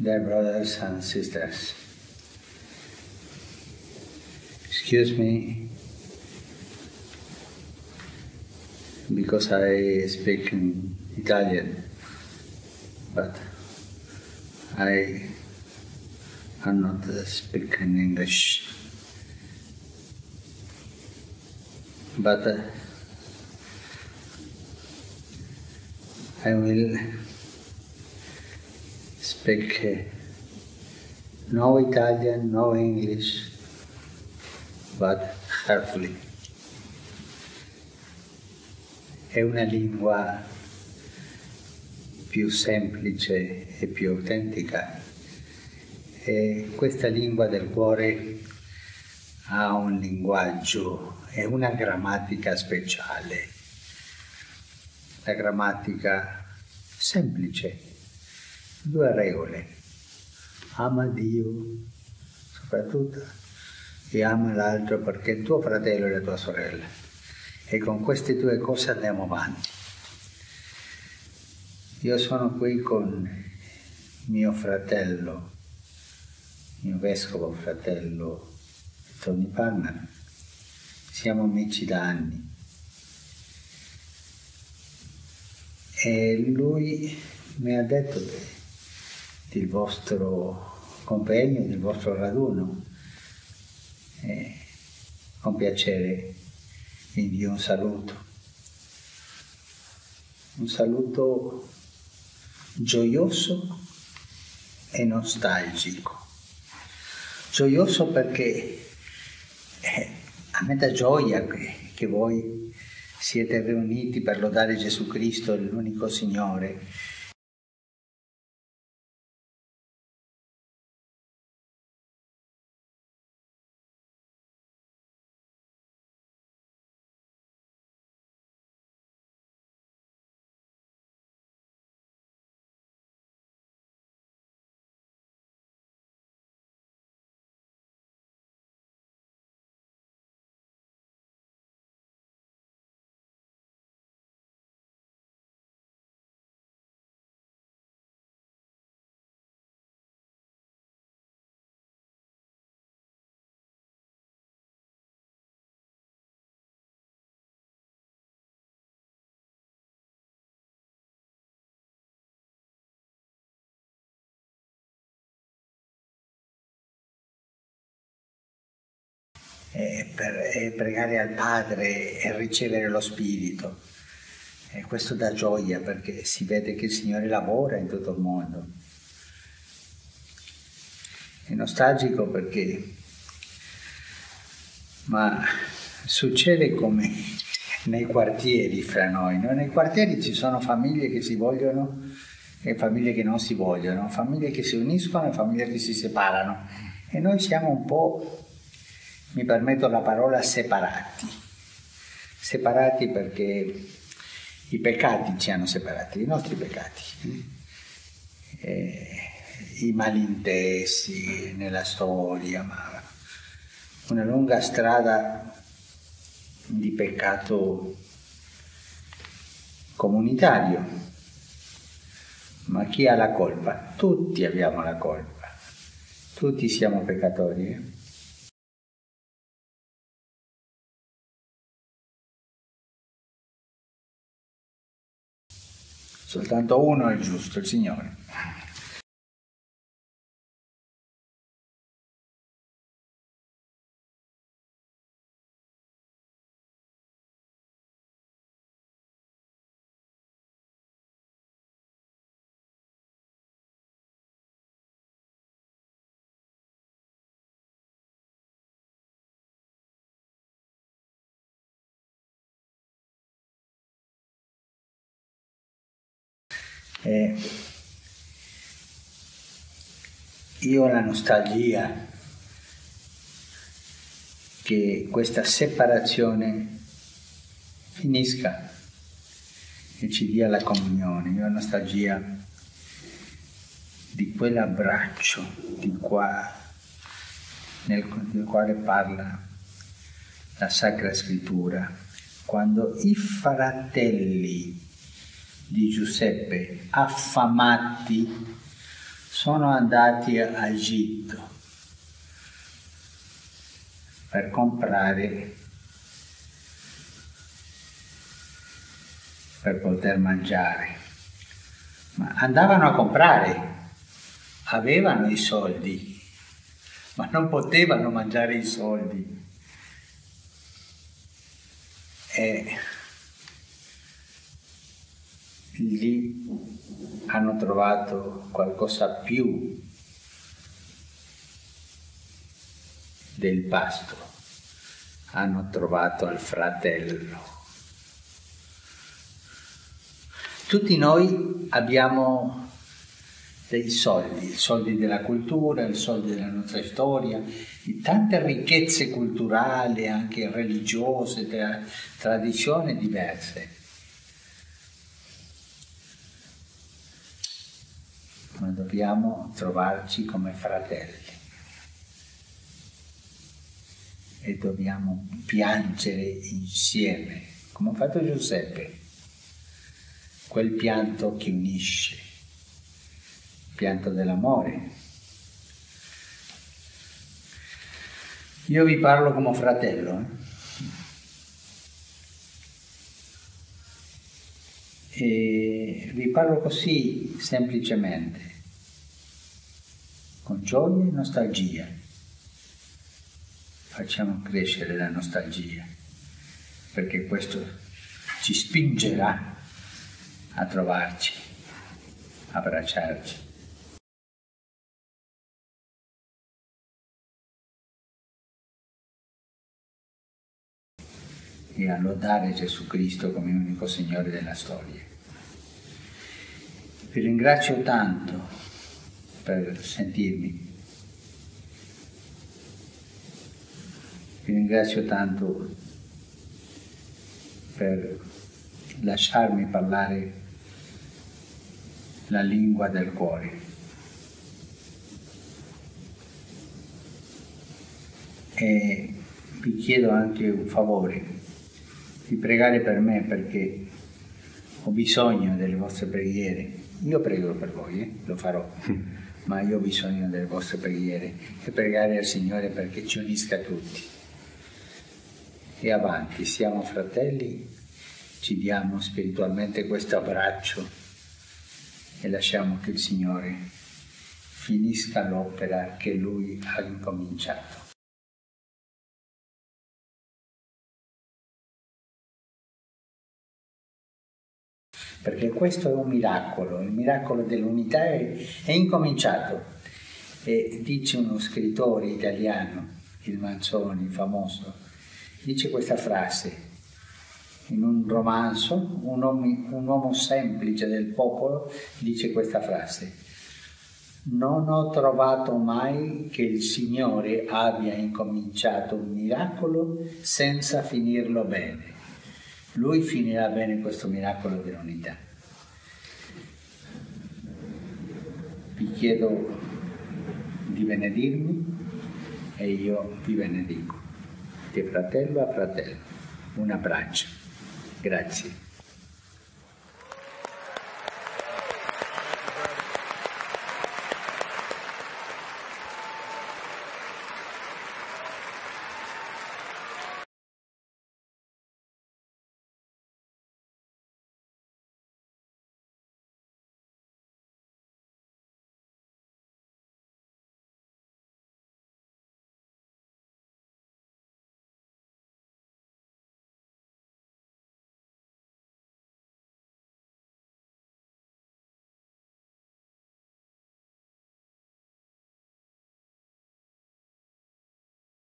Dear brothers and sisters, excuse me because I speak in Italian, but I cannot speak in English. But uh, I will speak no Italian, no English, but carefully. È una lingua più semplice e più autentica. E questa lingua del cuore ha un linguaggio e una grammatica speciale. La grammatica semplice, due regole. Ama Dio soprattutto e ama l'altro perché è tuo fratello e la tua sorella. E con queste due cose andiamo avanti. Io sono qui con mio fratello, mio vescovo fratello Tony Panna. Siamo amici da anni. E lui mi ha detto del vostro compegno, del vostro raduno. E con piacere vi invio un saluto. Un saluto gioioso e nostalgico. Gioioso perché eh, a me dà gioia che, che voi siete riuniti per lodare Gesù Cristo, l'unico Signore. Per, e pregare al Padre e ricevere lo Spirito. E questo dà gioia perché si vede che il Signore lavora in tutto il mondo. È nostalgico perché, ma succede come nei quartieri fra noi. No? Nei quartieri ci sono famiglie che si vogliono e famiglie che non si vogliono, famiglie che si uniscono e famiglie che si separano. E noi siamo un po' mi permetto la parola separati. Separati perché i peccati ci hanno separati, i nostri peccati, eh, i malintesi nella storia, ma una lunga strada di peccato comunitario. Ma chi ha la colpa? Tutti abbiamo la colpa, tutti siamo peccatori. Eh? Soltanto uno è giusto, il Signore. Eh, io ho la nostalgia che questa separazione finisca e ci dia la comunione. Io ho nostalgia di quell'abbraccio di qua, nel, del quale parla la Sacra Scrittura, quando i fratelli di Giuseppe affamati sono andati a Egitto per comprare per poter mangiare. Ma andavano a comprare avevano i soldi ma non potevano mangiare i soldi. E lì hanno trovato qualcosa più del pasto, hanno trovato il fratello. Tutti noi abbiamo dei soldi, i soldi della cultura, i soldi della nostra storia, di tante ricchezze culturali, anche religiose, tra tradizioni diverse. Ma dobbiamo trovarci come fratelli e dobbiamo piangere insieme, come ha fatto Giuseppe, quel pianto che unisce pianto dell'amore. Io vi parlo come fratello. Eh? E vi parlo così semplicemente, con gioia e nostalgia. Facciamo crescere la nostalgia, perché questo ci spingerà a trovarci, a abbracciarci. E a lodare Gesù Cristo come unico Signore della storia. Vi ringrazio tanto per sentirmi. Vi ringrazio tanto per lasciarmi parlare la lingua del cuore. E vi chiedo anche un favore di pregare per me perché ho bisogno delle vostre preghiere. Io prego per voi, eh? lo farò, ma io ho bisogno delle vostre preghiere e pregare al Signore perché ci unisca tutti. E avanti, siamo fratelli, ci diamo spiritualmente questo abbraccio e lasciamo che il Signore finisca l'opera che Lui ha incominciato. Perché questo è un miracolo, il miracolo dell'unità è, è incominciato. E dice uno scrittore italiano, il Manzoni, famoso, dice questa frase in un romanzo, un uomo, un uomo semplice del popolo dice questa frase, non ho trovato mai che il Signore abbia incominciato un miracolo senza finirlo bene. Lui finirà bene questo miracolo dell'unità. Vi chiedo di benedirmi e io vi benedico. Di fratello a fratello. Un abbraccio. Grazie.